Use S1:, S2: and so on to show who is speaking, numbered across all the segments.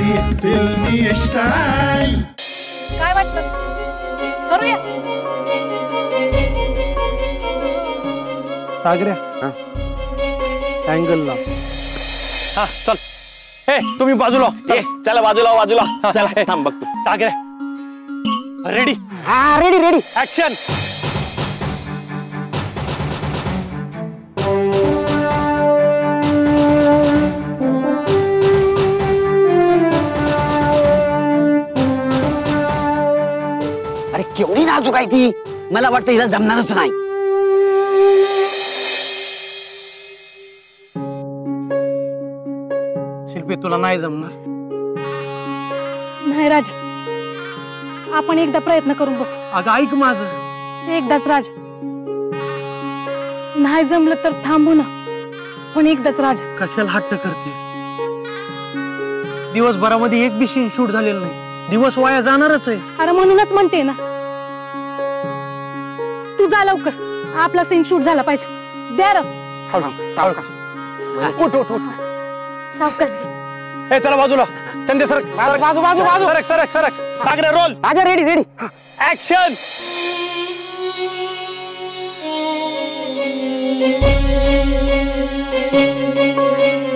S1: भारी फिल्मी स्टाईल
S2: काय वाटतं करूया?
S3: सागऱ्या अँगल लाव हा चल. हे तुम्ही बाजूला
S4: ए, चला. बाजूला बाजूला चला थांब बघ तू
S3: सागऱ्या रेडी
S5: हा रेडी रेडी
S3: ऍक्शन
S5: आहे ती? मला वाटतं हिला जमणारच नाही.
S3: शिल्पी तुला नाही जमणार.
S2: नाही राजा. आपण एकदा प्रयत्न करून बघ.
S3: अगं ऐक माझं.
S2: एकदाच राजा. नाही जमलं तर थांबू ना. पण एकदाच राजा.
S3: कशाला हट्ट करतेस? दिवसभरामध्ये एक बी सीन शूट झालेलं नाही. दिवस वाया जाणारच आहे.
S2: अरे म्हणूनच म्हणते ना. जा लवकर. आपला सीन शूट झाला पाहिजे. द्या र.
S3: उठ उठ उठ.
S2: सावकाश
S3: हे चला बाजूला. चंदे सरक. सरक,
S5: बाजू, बाजू, बाजू.
S3: सरक सरक सरक सागरे roll
S5: Raja ready ready
S3: action Cut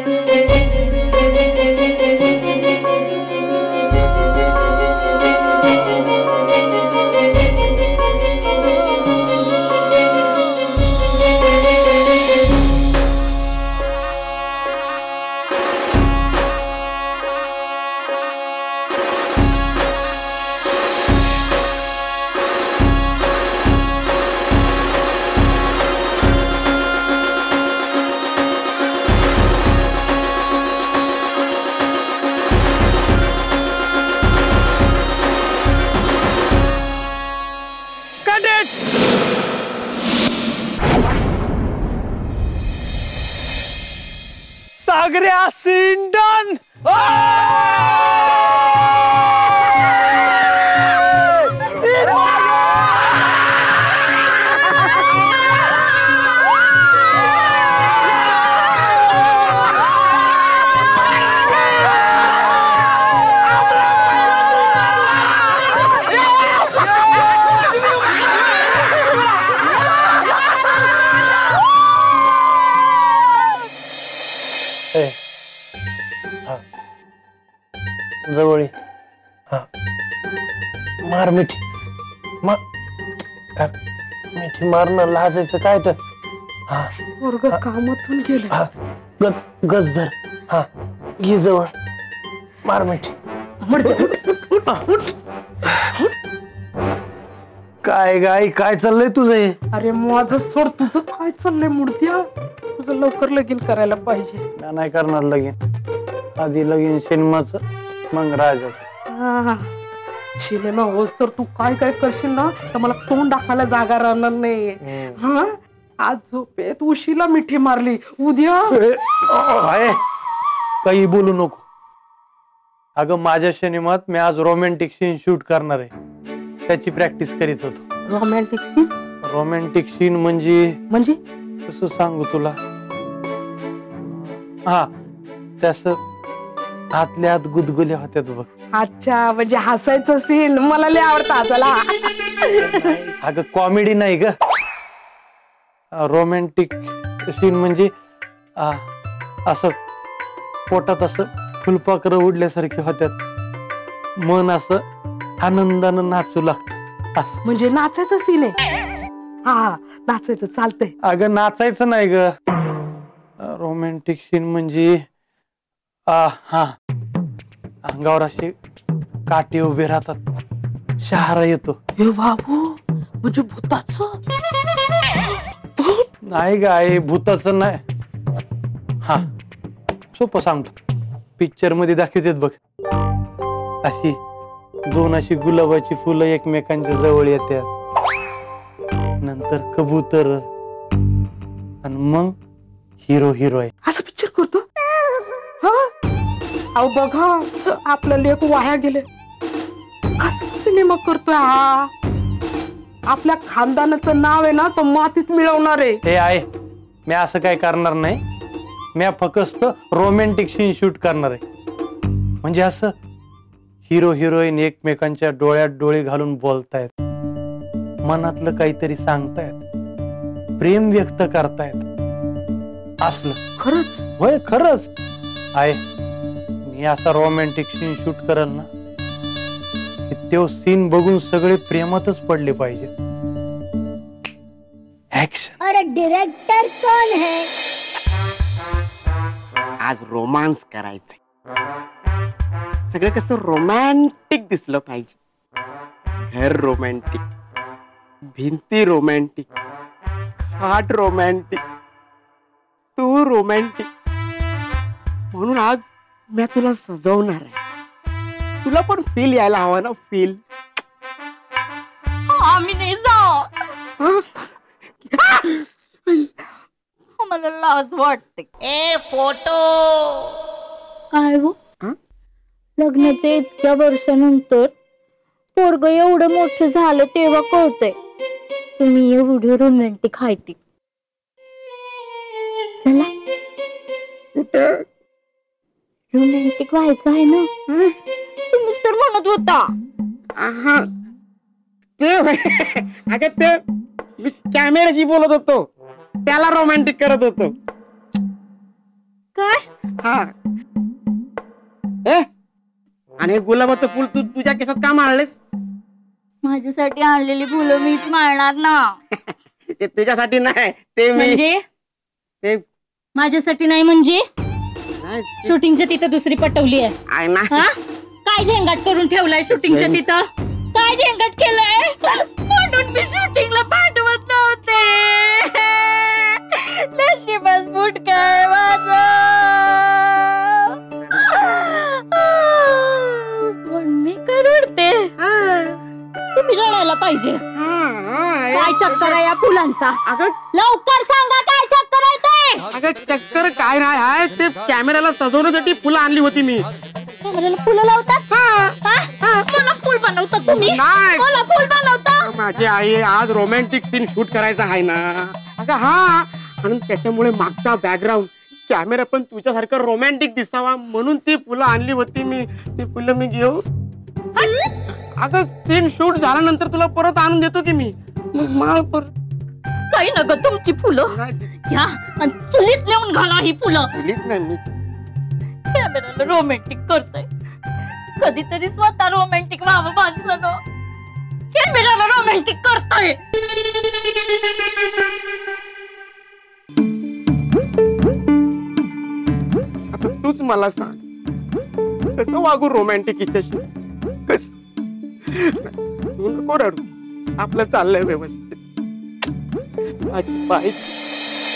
S3: मार मिठी. मा मिठी मारणं लाजायचं काय तर? हा.
S5: वर्ग कामातून गेले
S3: हा. गज गज धर. हा. घे जवळ. मार मिठी. काय गाय काय चाललंय तुझं हे?
S5: अरे माझं सोड. तुझं काय चाललंय मूर्त्या तुझं लवकर लगीन करायला पाहिजे.
S3: ना नाही करणार लगीन. आधी लगीन सिनेमाच मग राजाचं.
S5: हा. सिनेमा होस तर तू काय काय करशील ना तर मला तोंड दाखवायला जागा राहणार नाही हा? आज झोपेत उशीला मिठी मारली. उद्या?
S3: काही बोलू नको. अगं माझ्या सिनेमात मी आज रोमॅन्टिक सीन शूट करणार आहे. त्याची प्रॅक्टिस करीत होतो.
S5: रोमॅन्टिक सीन
S3: रोमॅन्टिक सीन म्हणजे?
S5: म्हणजे?
S3: कसं सांगू तुला. हा त्यास आतल्या आत गुदगुल्या होत्यात बघ.
S5: अच्छा म्हणजे हसायचं सीन मला लय आवडतं हसायला.
S3: अगं कॉमेडी नाही ग. रोमॅन्टिक सीन म्हणजे आ, असं पोटात असं फुलपाखरं उडल्यासारखे होत्यात. मन असं आनंदानं नाचू लागत. असं.
S5: म्हणजे नाचायचं सीन आहे? हा हा नाचायचं चालतंय.
S3: अगं नाचायचं नाही ग. रोमॅन्टिक सीन म्हणजे आ, हा. अंगावर असे काटे उभे राहतात. शहारा येतो.
S5: हे बाबू म्हणजे भूताच?
S3: नाही ग आई भूताचं नाही. हा सोपं सांगतो. पिक्चरमध्ये दाखवतात बघ. अशी दोन अशी गुलाबाची फुलं एकमेकांच्या जवळ येतात. नंतर कबूतर. आणि मग हिरो हिरोईन
S5: असं पिक्चर करतो हा अहो बघा आपलं लेख वाया गेले. कसला सिनेमा करतोय हा? आपल्या खानदानाचं नाव आहे ना तो मातीत मिळवणार आहे.
S3: हे आहे मी असं काय करणार नाही. मी फक्त रोमॅन्टिक सीन शूट करणार आहे. म्हणजे असं हिरो हिरोईन एकमेकांच्या डोळ्यात डोळे घालून बोलतायत. मनातलं काहीतरी सांगतायत. प्रेम व्यक्त करतायत. असलं.
S5: खरंच?
S3: होय खरंच. आहे. मी असा रोमॅन्टिक सीन शूट करल ना की तो सीन बघून सगळे प्रेमातच पडले पाहिजे ऍक्शन
S6: और डायरेक्टर कौन है?
S7: आज रोमांस करायचंय. सगळं कसं रोमॅन्टिक दिसलं पाहिजे. घर रोमॅन्टिक भिंती रोमॅन्टिक हार्ट रोमॅन्टिक तू रोमॅन्टिक म्हणून आज मी तुला सजवणार आहे. तुला पण फील यायला हवा ना फील
S8: आम्ही नाही जाऊ. मला लाज वाटते.
S6: ए फोटो!
S8: काय हो?
S7: हं?
S8: लग्नाच्या इतक्या वर्षानंतर पोरग एवढं मोठं झालं तेव्हा कळतंय. तुम्ही एवढे रोमॅन्टिक आहे ती. चला. रोमॅन्टिक व्हायचं आहे ना? तुम्हीच तर म्हणत होता.
S7: आहा. ते होय. अगं ते मी कॅमेराशी बोलत होतो. त्याला रोमॅन्टिक करत होतो.
S8: काय?
S7: हा. ए आणि हे गुलाबाचं फुल तू तुझ्या केसात का मारलेस?
S8: माझ्यासाठी आणलेली फुलं मीच मारणार ना.
S7: ते तुझ्यासाठी नाही ते मी
S8: म्हणजे?
S7: ते
S8: माझ्यासाठी नाही म्हणजे? शूटिंगच्या तिथं दुसरी पटवली आहे.
S7: आहे ना.
S8: हा? काय झेंगाट करून ठेवलाय शूटिंगच्या तिथं? काय झेंगाट केलंय? म्हणून मी शूटिंगला पाठवत नव्हते. नशिबास फुट काय माझं. पण मी करुडते. तुम्ही रडायला पाहिजे. काय चक्कर आहे या फुलांचा?
S7: अगं.
S8: लवकर सांगा काय चक्कर
S7: अगं चक्कर काय नाही आहे ते कॅमेऱ्याला सजवण्यासाठी फुलं आणली होती मी.
S8: कॅमेऱ्याला फुलं लावतात? हा? मला फुल बनवता तुम्ही?
S7: नाही.
S8: मला फुल बनवता?
S7: माझी आई आज रोमॅन्टिक सीन शूट करायचा आहे ना. अगं हा. आणि त्याच्यामुळे मागचा बॅकग्राऊंड कॅमेरा पण तुझ्यासारखं रोमॅन्टिक दिसावा म्हणून ती फुलं आणली होती मी. ती फुलं मी घेऊ. अगं सीन शूट झाल्यानंतर तुला परत आणून देतो की मी. मग माळ परत
S8: काही नका तुमची फुलं.
S7: नाही,
S8: घ्या आणि चुलीत नेऊन घाला ही फुलं.
S7: दिलीच नाही मी
S8: कॅमेराला रोमॅन्टिक करताय. कधीतरी स्वतः रोमॅन्टिक व्हावं माणसानं कॅमेराला रोमॅन्टिक करताय.
S7: आता तूच मला सांग कसं वागू रोमॅन्टिक हिच्याशी? कस तू नको रडू आपलं चाललंय व्यवस्थित. माझी बाई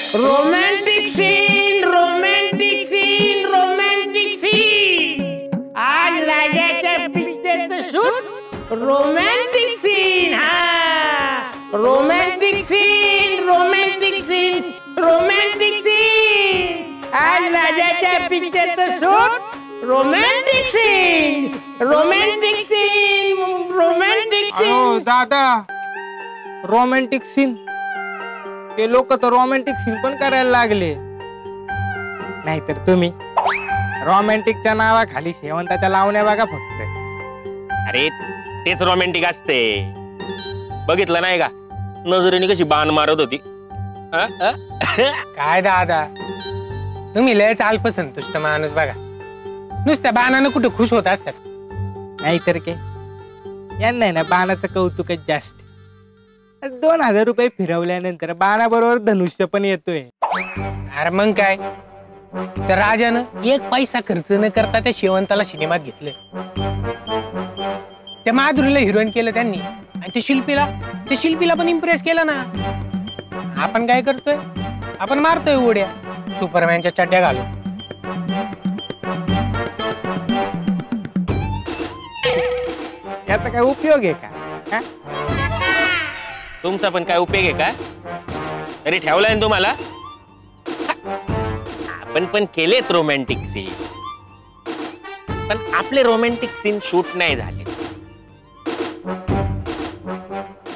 S9: romantic scene romantic scene romantic scene आज राजाच्या पिक्चरचं शूट रोमॅन्टिक सीन हा romantic scene romantic scene romantic scene आज राजाच्या पिक्चरचं shoot romantic scene romantic scene romantic scene
S10: दादा रोमॅन्टिक सीन ते लोक तर रोमॅन्टिक सीन पण करायला लागले. नाहीतर तुम्ही रोमॅन्टिकच्या नावाखाली शेवंताच्या लावण्या बघा फक्त.
S4: अरे तेच रोमॅन्टिक असते. बघितलं नाही का? नजरेने कशी बाण मारत होती?
S9: काय दादा? तुम्ही लयच अल्पसंतुष्ट माणूस बघा. नुसत्या बाणानं कुठे खुश होत असतात?
S10: नाहीतर काय यांना आहे ना बाणाचं कौतुकच जास्त. दोन हजार रुपये फिरवल्यानंतर बाणाबरोबर धनुष्य पण येतोय.
S9: अरे मग काय? तर राजानं एक पैसा खर्च न करता त्या शेवंताला सिनेमात घेतलं त्या माधुरीला हिरोईन केलं त्यांनी. आणि त्या शिल्पीला त्या शिल्पीला पण इम्प्रेस केलं ना. आपण काय करतोय? आपण मारतोय उड्या. सुपरमॅनच्या चड्ड्या घालून.
S10: याचा काय उपयोग आहे का?
S4: तुमचा पण काय उपयोग आहे का? तरी ठेवलाय ना तुम्हाला? आपण पण केलेत रोमॅन्टिक सीन पण आपले रोमॅन्टिक सीन शूट नाही झाले.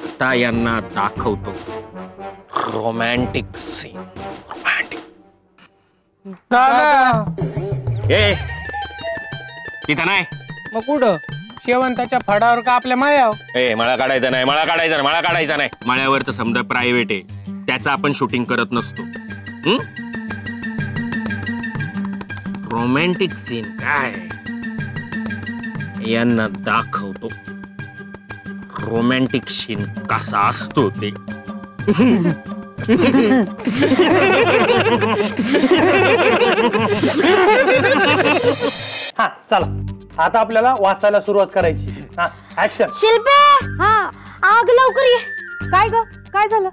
S4: आता यांना दाखवतो. रोमॅन्टिक सीन रोमॅन्टिक ए तिथं नाही.
S10: मग कुठं?
S9: शेवंताच्या फडावर का आपल्या मायाव
S4: ए मला काढायचा नाही मला काढायचा नाही मला काढायचा नाही. मळ्यावर तर समजा प्रायव्हेट आहे. त्याचं आपण शूटिंग करत नसतो. रोमॅन्टिक सीन काय? यांना दाखवतो. रोमॅन्टिक सीन कसा असतो ते.
S3: हा चला. आता आपल्याला वाचायला सुरुवात करायची. हा ऍक्शन
S2: शिल्पे! हा आग लवकर ये. काय ग? काय झालं?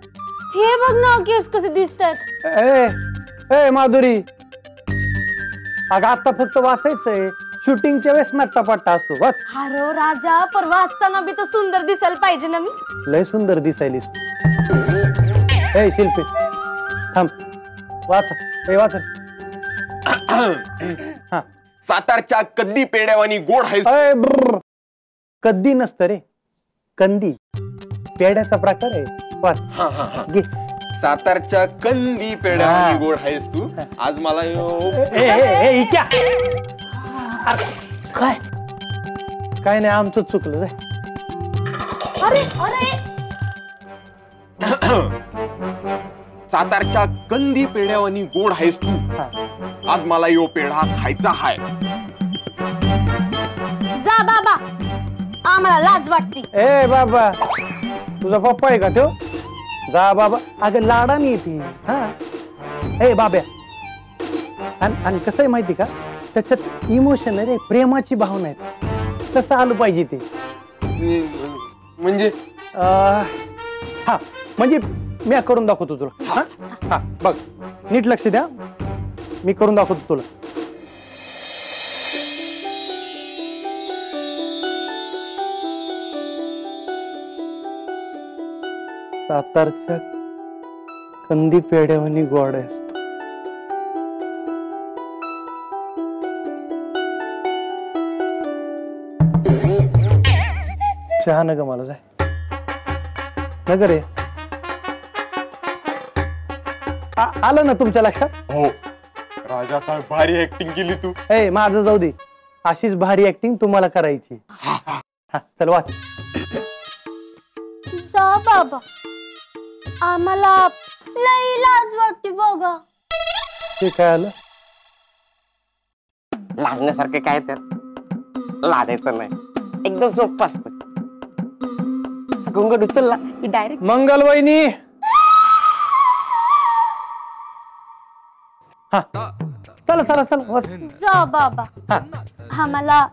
S2: हे बघ ना केस कसे दिसत आहेत
S3: ए ए माधुरी. अगं आता फक्त वाचायचंय. शूटिंगच्या वेळेस पट्टा असतो बस.
S2: अरे राजा परवा असताना बी तर सुंदर दिसायला पाहिजे ना मी.
S3: लय सुंदर दिसायलीस ए शिल्पी. थांब. वाच. ए वाच. हा.
S11: सातारच्या कद्दी पेड्यावानी गोड हाय.
S3: कद्दी नसतं रे. कंदी. पेड्याचा प्रकार आहे.
S11: हा हा हा.
S3: घे.
S11: सातारच्या कंदी पेड्यावानी
S3: हा.
S11: गोड आहेस तू. आज मला
S3: काय? काय नाही आमचं चुकलं रे.
S2: अरे. अरे
S11: सातारच्या कंदी पेड्यावानी गोड आहेस तू. आज मला यो पेढा खायचा हाय.
S2: जा बाबा. आम्हाला लाज वाटती.
S3: ए बाबा. तुझा पप्पा आहे का तो? जा बाबा. अगं लाडाने येते हा. ए बाब्या. आणि कसं आहे माहिती का? त्याच्यात इमोशन आहे रे प्रेमाची भावना आहे. कसं आलं पाहिजे ते?
S11: म्हणजे?
S3: अं, हा. म्हणजे मी करून दाखवतो तुला. हा? हा बघ. नीट लक्ष द्या. मी करून दाखवतो तुला. सातारच्या कंदी पेड्यावानी गोड आहे. चहा न ग मला जाय. नगर आहे. आ- आलं ना तुमच्या लक्षात?
S11: हो. राजा काय भारी ऍक्टिंग केली तू.
S3: ए माझं जाऊ दे. अशीच भारी ऍक्टिंग तुम्हाला करायची. हा चल वाच.
S2: जा बाबा. आम्हाला लई लाज वाटते बघा.
S3: ते काय आलं?
S7: लाजण्यासारखं काय तर लाडायचं नाही. एकदम सोपं असतं उचलला की डायरेक्ट
S3: मंगल वहिनी! हा. चला चला चला.
S2: जा बाबा.
S3: हा.
S2: आम्हाला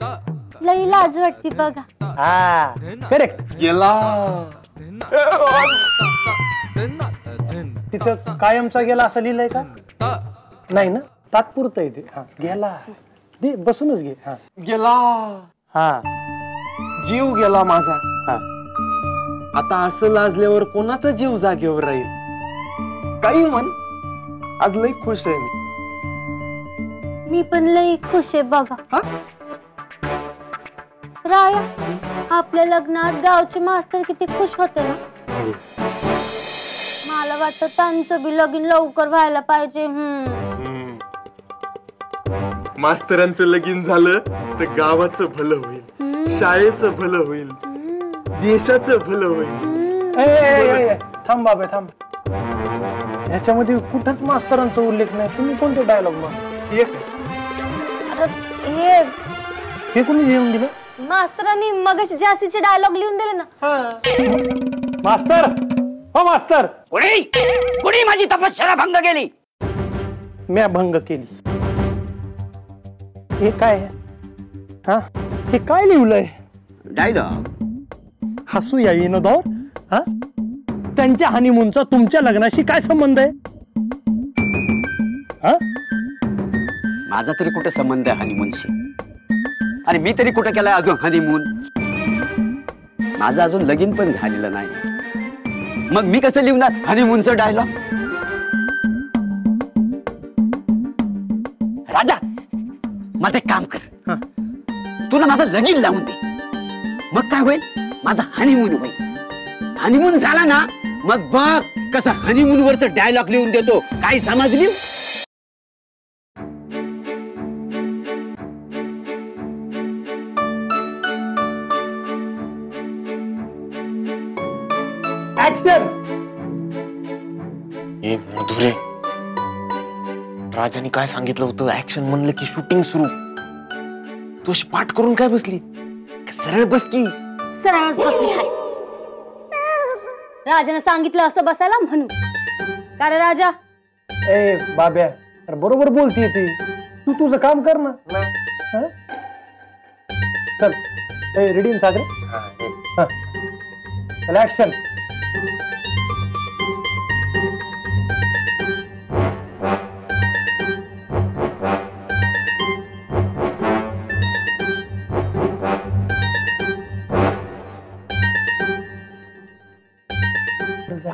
S2: लई लाज वाटते बघा.
S3: हा. करेक्ट
S11: गेला.
S3: तिथं कायमचा गेला असं लिहिलंय का? नाही ना? तात्पुरतं आहे ते. हा. गेला. दे बसूनच घे. हा.
S11: गेला.
S3: हा.
S11: जीव गेला माझा.
S3: हा.
S11: आता असं लाजल्यावर कोणाचा जीव जागेवर राहील? काही म्हण. आज लई खुश आहे मी.
S2: मी पण लई खुश आहे बघा.
S11: हा?
S2: राया आपल्या लग्नात गावचे मास्तर किती खुश होते ना. मला वाटतं त्यांचं बी लगीन लवकर व्हायला पाहिजे हम्म.
S11: मास्तरांचं लगीन झालं तर गावाचं भलं होईल.
S2: हम्म,
S11: शाळेचं भलं होईल.
S2: हम्म,
S11: देशाचं भलं होईल.
S2: हम्म.
S3: ए, ए, ए, ए, थांब बाबा थांब. ह्याच्यामध्ये कुठंच मास्तरांचा उल्लेख नाही. तुम्ही कोणते डायलॉग मग
S11: एक.
S2: हे
S3: हे कोणी लिहून दिलं?
S2: मास्तरांनी मगाशी जास्तीचे डायलॉग लिहून दिले ना.
S3: मास्तर! हो मास्तर!
S12: कुणी? कुणी माझी तपश्चर्या भंग केली?
S3: म्या भंग केली. हे काय? हा? हे काय लिहिलंय?
S12: डायलॉग
S3: हसू या विनोदावर हा? त्यांच्या हनीमूनचा तुमच्या लग्नाशी काय संबंध आहे? हा?
S12: माझा तरी कुठे संबंध आहे हनीमूनशी आणि मी तरी कुठे केलाय अजून हनीमून माझं अजून लगीन पण झालेलं नाही. मग मी कसं लिहणार हनीमूनचं डायलॉग राजा माझं एक काम कर. तुला माझं लगीन लावून दे. मग काय होईल? माझा हनीमून होईल. हनीमून झाला ना मग बघ कसं हनीमून वरच डायलॉग लिहून देतो. काय समजली?
S3: ऍक्शन
S11: ए मधुरे। राजाने काय सांगितलं होतं? ऍक्शन म्हणलं की शूटिंग सुरू. तू पाठ करून काय बसली? सरळ बस की?
S2: सरळच बसली हाय. राजाने सांगितलं असं बसायला म्हणून. का रे राजा?
S3: ए बाब्या अरे बरोबर बोलतीये ती. तू तुझं काम कर ना. हं? चल. ए रेडी सागरे हा. चल ऍक्शन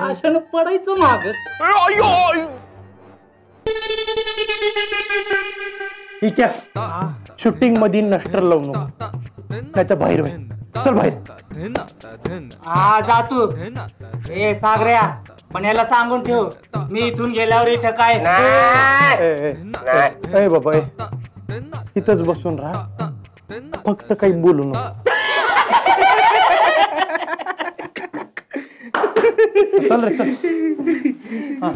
S10: अशानं पडायचं माग.
S3: ठीक आहे. शूटिंगमध्ये नष्टर लावू नको. नाही तर बाहेर चल बाहेर.
S10: हा जातो ए सागऱ्या पण याला सांगून ठेव. मी इथून गेल्यावर इथं काय?
S3: ए बाबा. इथंच बसून राहा. फक्त काही बोलू नको. चल रे चल. हा.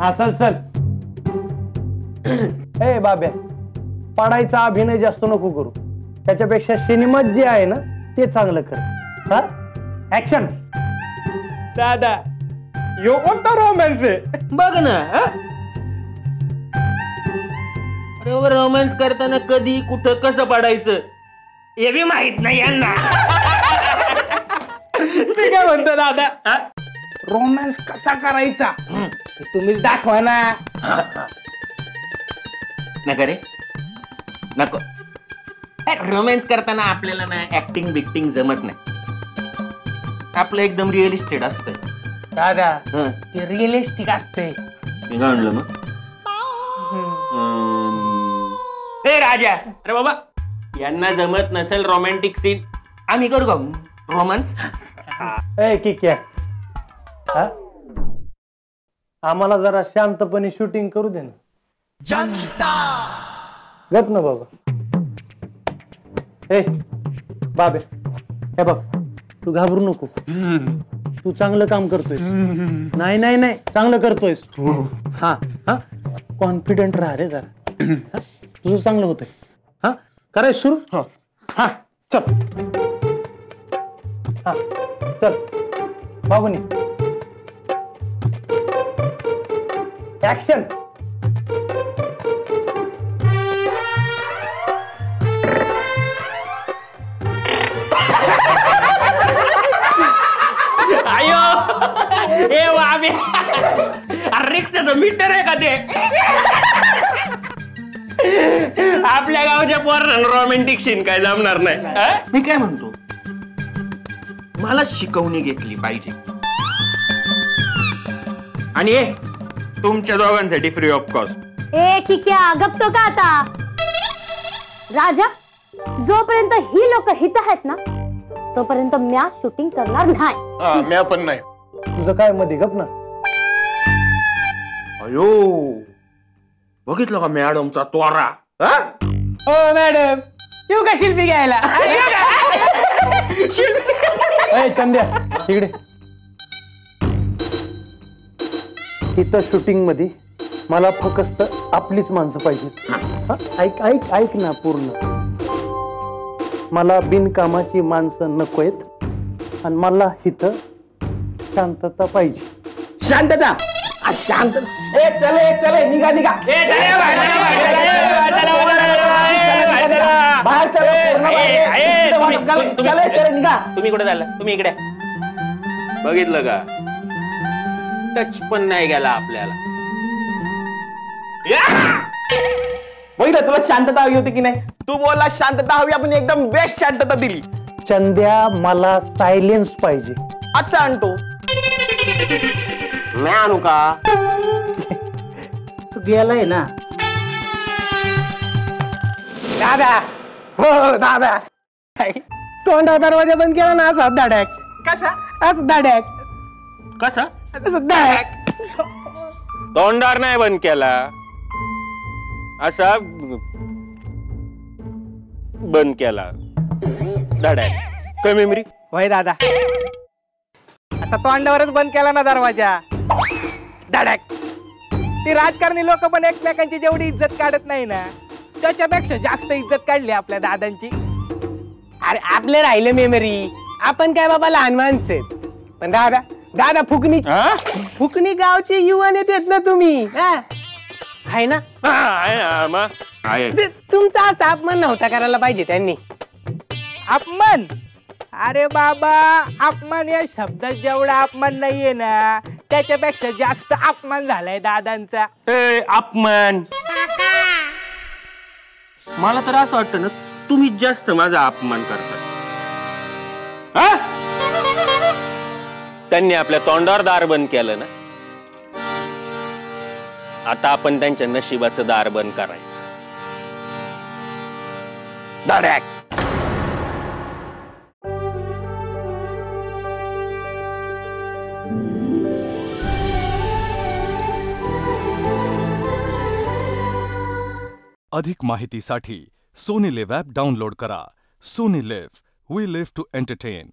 S3: हा चल चल. ए बाब्या पडायचा अभिनय जास्त नको करू. त्याच्यापेक्षा सिनेमात जे आहे ना ते चांगलं कर. हा? ऍक्शन
S10: दादा यो कोणता रोमॅन्स आहे?
S4: बघ ना हा? अरे रोमॅन्स करताना कधी कुठं कसं पडायचं? हे बी माहीत नाही यांना.
S10: मी काय म्हणतो दादा? रोमॅन्स कसा करायचा? ते तुम्हीच दाखवा ना.
S4: नका रे. नको. रोमॅन्स करताना आपल्याला ना ऍक्टिंग बिक्टिंग जमत नाही. आपलं एकदम रिअलिस्टेड असतं
S10: दादा
S4: हं,
S10: ते रिअलिस्टिक असते
S4: मी काय म्हणलं मग? अं, ए राजा अरे बाबा यांना जमत नसेल रोमॅन्टिक सीन आम्ही करू का? रोमॅन्स
S3: ए किक्या. हा? आम्हाला जरा शांतपणे शूटिंग करू दे ना. गप ना बाबा. ए बाबे हे बघ तू घाबरू नको. तू चांगलं काम करतोयस. नाही नाही नाही चांगलं करतोयस. हा. हा कॉन्फिडंट राहा रे जरा. हा? तुझं चांगलं होतंय. हा? करायचं सुरू? हा. चल. हा चल. बाबूनी. ऍक्शन
S4: आयो ए बाबे रिक्षाचं मीटर आहे का ते? आपल्या गावच्या पोरांना रोमॅन्टिक सीन काय जमणार नाही हा? मी काय म्हणतो? मला शिकवणी घेतली पाहिजे. आणि ए, तुमच्या दोघांसाठी फ्री ऑफ कॉस्ट
S2: ए किक्या गप्तो का आता? राजा जोपर्यंत ही लोक हित आहेत ना तोपर्यंत म्या शूटिंग करणार नाही.
S11: मी पण नाही.
S3: तुझं काय मध्ये गप ना.
S4: अयो बघितलं का मॅडमचा त्वरा हा?
S10: हो मॅडम. येऊ का शिल्पी घ्यायला?
S3: ए चंद्या इकडे. इथं शूटिंगमध्ये मला फक्त आपलीच माणसं पाहिजे हा? ऐक ऐक ऐक ना पूर्ण. मला बिनकामाची माणसं नको आहेत. आणि मला इथं शांतता पाहिजे.
S10: शांतता? आ, शांत ए चले चले निघा निघा. बाहेर चला, पूर्ण बाहेर. इकडे वाटप करा. चले, चले, निघा.
S4: तुम्ही कुठे झाला तुम्ही इकडे. बघितलं का? टच पण नाही गेला आपल्याला.
S10: बघितलं तुला शांतता हवी होती की नाही? तू बोलला शांतता हवी आपण एकदम बेस्ट शांतता दिली.
S3: चंद्या मला सायलेन्स पाहिजे.
S10: अच्छा आणतो
S7: मी आणू का?
S10: तू गेलाय ना. दादा. हो दादा. तोंडा दरवाजा बंद केला ना असा धडॅक. कसा? असं धडॅक.
S4: कसा?
S10: असं धडॅक.
S4: तोंडार नाही बंद केला. असा बंद केला. धड्या. कमी मिरी
S10: होय दादा. आता तोंडावरच बंद केला ना दरवाजा. धडक ती राजकारणी लोक पण एकमेकांची जेवढी इज्जत काढत नाही ना त्याच्यापेक्षा जास्त इज्जत काढली आपल्या दादांची.
S9: अरे आपले राहिले मेमरी. आपण काय बाबा लहान माणसं आहेत. पण दादा दादा फुकणी फुकणी गावचे युवा नेते ना तुम्ही. हा? आहे ना? ते- तुमचा असा अपमान नव्हता करायला पाहिजे त्यांनी.
S10: अपमान? अरे बाबा अपमान या शब्दात जेवढा अपमान नाहीये ना त्याच्यापेक्षा जास्त अपमान झालाय दादांचा.
S4: ए, अपमान. मला तर असं वाटतं ना तुम्ही जास्त माझा अपमान करता. हा? त्यांनी आपल्या तोंडावर दार बंद केलं ना. आता आपण त्यांच्या नशिबाचं दार बंद करायचं.
S13: अधिक माहितीसाठी सोनी लिव्ह ॲप डाउनलोड करा. Sony LIV we live to entertain